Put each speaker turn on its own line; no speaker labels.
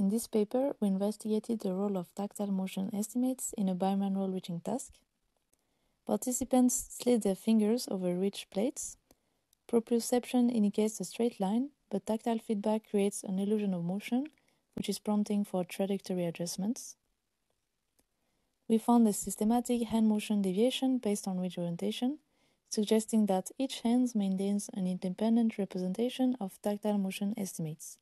In this paper, we investigated the role of tactile motion estimates in a bimanual reaching task. Participants slid their fingers over ridged plates. Proprioception indicates a straight line, but tactile feedback creates an illusion of motion, which is prompting for trajectory adjustments. We found a systematic hand motion deviation based on ridge orientation, suggesting that each hand maintains an independent representation of tactile motion estimates.